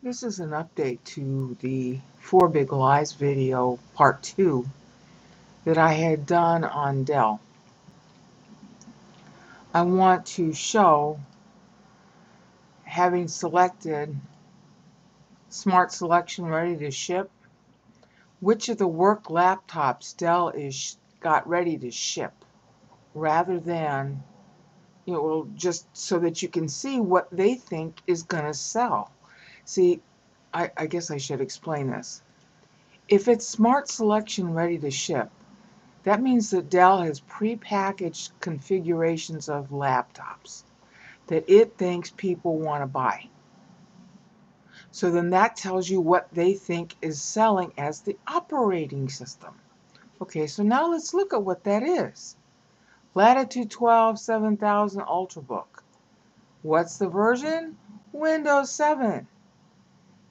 This is an update to the Four Big Lies video, part two, that I had done on Dell. I want to show, having selected Smart Selection Ready to Ship, which of the work laptops Dell is got ready to ship, rather than, you know, just so that you can see what they think is going to sell. See, I, I guess I should explain this. If it's Smart Selection ready to ship, that means that Dell has pre-packaged configurations of laptops that it thinks people want to buy. So then that tells you what they think is selling as the operating system. Okay, so now let's look at what that is. Latitude 12 7000 Ultrabook. What's the version? Windows 7.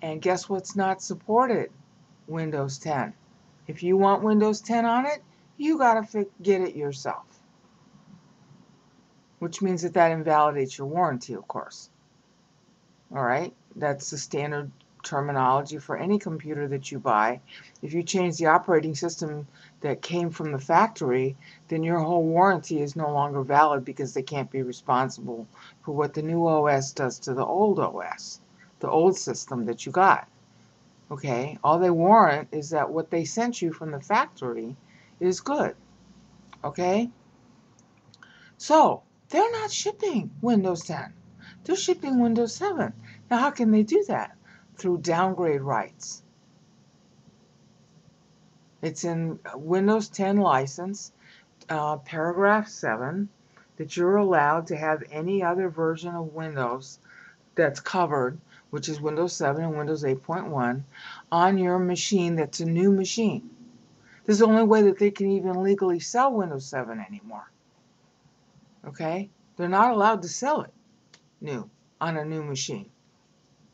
And guess what's not supported? Windows 10. If you want Windows 10 on it, you got to get it yourself. Which means that that invalidates your warranty, of course. All right? That's the standard terminology for any computer that you buy. If you change the operating system that came from the factory, then your whole warranty is no longer valid because they can't be responsible for what the new OS does to the old OS the old system that you got. Okay, all they warrant is that what they sent you from the factory is good. Okay, so they're not shipping Windows 10, they're shipping Windows 7. Now, how can they do that? Through downgrade rights. It's in Windows 10 license, uh, paragraph 7, that you're allowed to have any other version of Windows that's covered which is Windows 7 and Windows 8.1, on your machine that's a new machine. This is the only way that they can even legally sell Windows 7 anymore. Okay? They're not allowed to sell it new on a new machine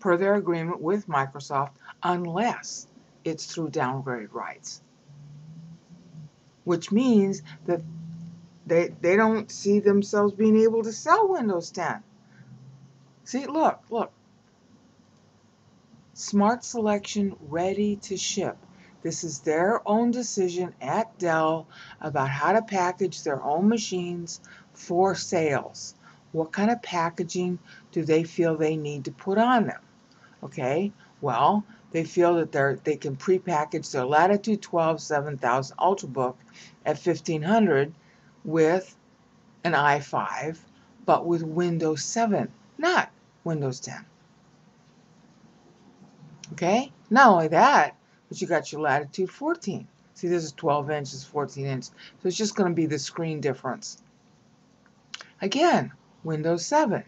per their agreement with Microsoft unless it's through downgrade rights. Which means that they, they don't see themselves being able to sell Windows 10. See, look, look. Smart Selection ready to ship. This is their own decision at Dell about how to package their own machines for sales. What kind of packaging do they feel they need to put on them? Okay, well, they feel that they they can pre-package their Latitude 12 7000 Ultrabook at 1500 with an i5, but with Windows 7, not Windows 10. Okay? Not only that, but you got your latitude 14. See, this is 12 inches, 14 inches. So it's just going to be the screen difference. Again, Windows 7.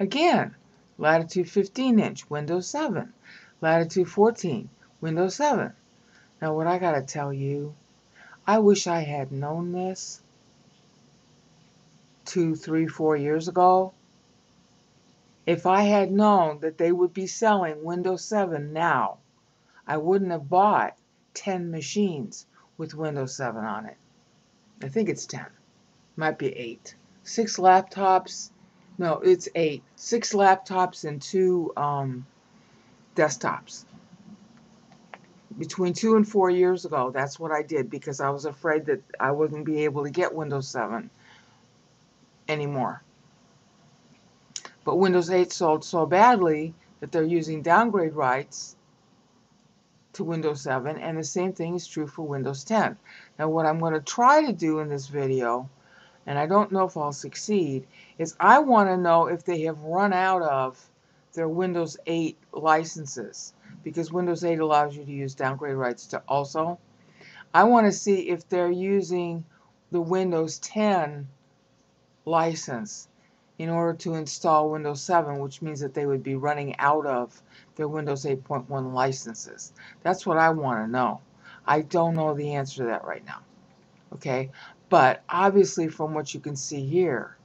Again, latitude 15 inch, Windows 7. Latitude 14, Windows 7. Now, what I got to tell you, I wish I had known this two, three, four years ago if I had known that they would be selling Windows 7 now, I wouldn't have bought 10 machines with Windows 7 on it. I think it's 10. Might be 8. Six laptops. No, it's 8. Six laptops and two um, desktops. Between two and four years ago, that's what I did because I was afraid that I wouldn't be able to get Windows 7 anymore. But Windows 8 sold so badly that they're using downgrade rights to Windows 7 and the same thing is true for Windows 10. Now what I'm going to try to do in this video and I don't know if I'll succeed is I want to know if they have run out of their Windows 8 licenses because Windows 8 allows you to use downgrade rights to also. I want to see if they're using the Windows 10 license in order to install Windows 7, which means that they would be running out of their Windows 8.1 licenses. That's what I want to know. I don't know the answer to that right now. Okay, but obviously from what you can see here,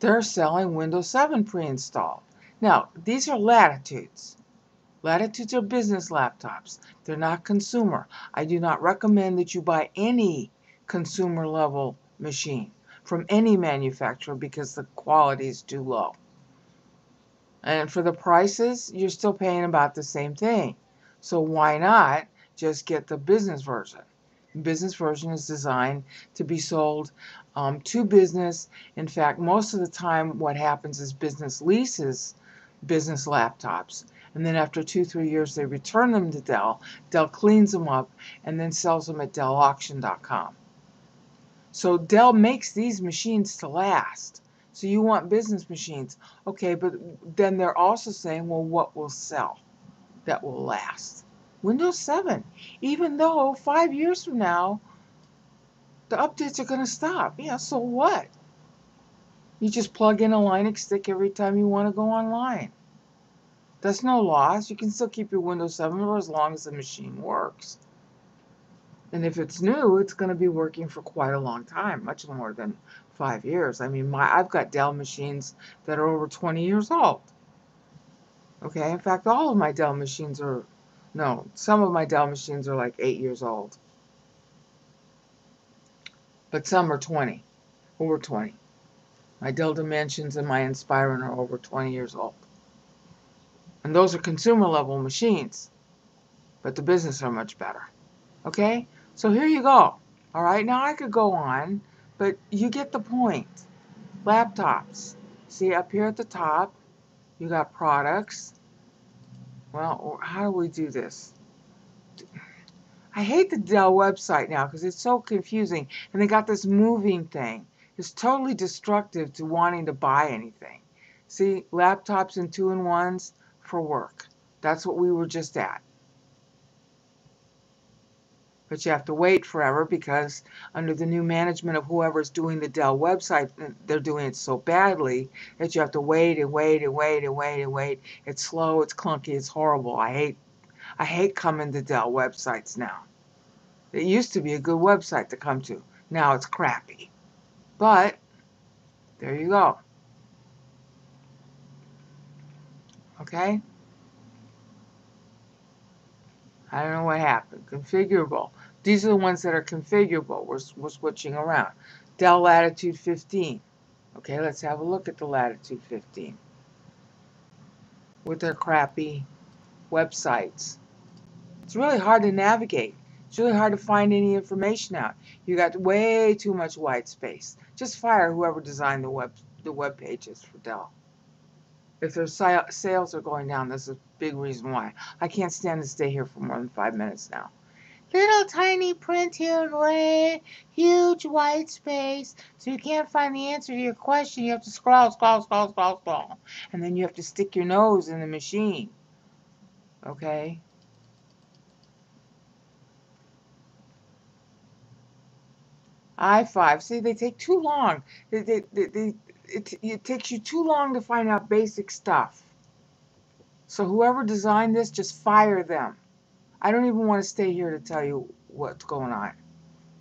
they're selling Windows 7 pre-installed. Now, these are Latitudes. Latitudes are business laptops. They're not consumer. I do not recommend that you buy any consumer level machine from any manufacturer because the quality is too low. And for the prices, you're still paying about the same thing. So why not just get the business version? business version is designed to be sold um, to business. In fact, most of the time, what happens is business leases business laptops. And then after two, three years, they return them to Dell. Dell cleans them up and then sells them at DellAuction.com. So Dell makes these machines to last. So you want business machines. Okay, but then they're also saying, well, what will sell that will last? Windows 7. Even though five years from now, the updates are going to stop. Yeah, so what? You just plug in a Linux stick every time you want to go online. That's no loss. You can still keep your Windows 7 for as long as the machine works. And if it's new, it's going to be working for quite a long time, much more than five years. I mean, my I've got Dell machines that are over 20 years old. Okay, in fact, all of my Dell machines are, no, some of my Dell machines are like eight years old. But some are 20, over 20. My Dell Dimensions and my Inspiron are over 20 years old. And those are consumer level machines. But the business are much better. Okay? So here you go. All right, now I could go on, but you get the point. Laptops. See up here at the top, you got products. Well, how do we do this? I hate the Dell website now because it's so confusing. And they got this moving thing. It's totally destructive to wanting to buy anything. See, laptops and two-in-ones for work. That's what we were just at. But you have to wait forever because under the new management of whoever's doing the Dell website, they're doing it so badly that you have to wait and wait and wait and wait and wait. It's slow, it's clunky, it's horrible. I hate I hate coming to Dell websites now. It used to be a good website to come to. Now it's crappy. But there you go. Okay? I don't know what happened. Configurable. These are the ones that are configurable. We're, we're switching around. Dell Latitude 15. Okay, let's have a look at the Latitude 15. With their crappy websites. It's really hard to navigate. It's really hard to find any information out. You got way too much white space. Just fire whoever designed the web the web pages for Dell if their sales are going down, that's a big reason why. I can't stand to stay here for more than five minutes now. Little tiny print here there, huge white space, so you can't find the answer to your question. You have to scroll, scroll, scroll, scroll, scroll. And then you have to stick your nose in the machine. Okay? i5. See, they take too long. They, they, they, they it, it takes you too long to find out basic stuff. So whoever designed this, just fire them. I don't even want to stay here to tell you what's going on.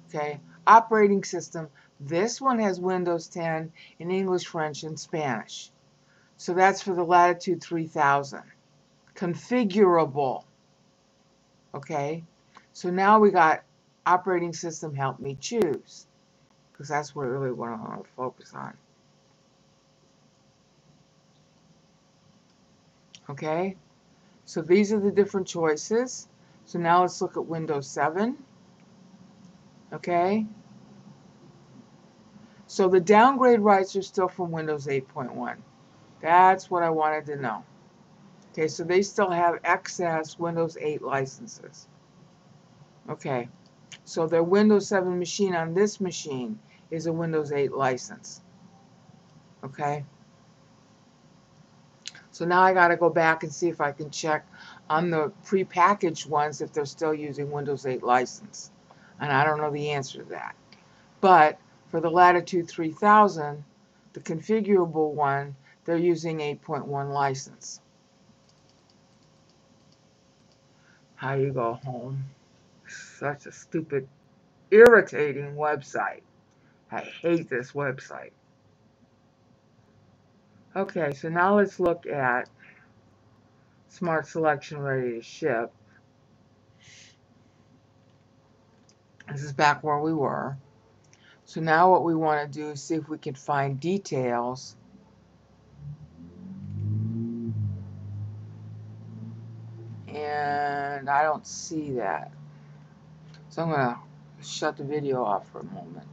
Okay? Operating system. This one has Windows 10 in English, French, and Spanish. So that's for the Latitude 3000. Configurable. Okay? So now we got operating system help me choose. Because that's what really I want to focus on. Okay, so these are the different choices. So now let's look at Windows 7. Okay, so the downgrade rights are still from Windows 8.1. That's what I wanted to know. Okay, so they still have excess Windows 8 licenses. Okay, so their Windows 7 machine on this machine is a Windows 8 license. Okay. So now I got to go back and see if I can check on the prepackaged ones if they're still using Windows 8 license. And I don't know the answer to that. But for the Latitude 3000, the configurable one, they're using 8.1 license. How you go home. Such a stupid, irritating website. I hate this website. Okay, so now let's look at Smart Selection Ready to Ship. This is back where we were. So now what we want to do is see if we can find details and I don't see that. So I'm going to shut the video off for a moment.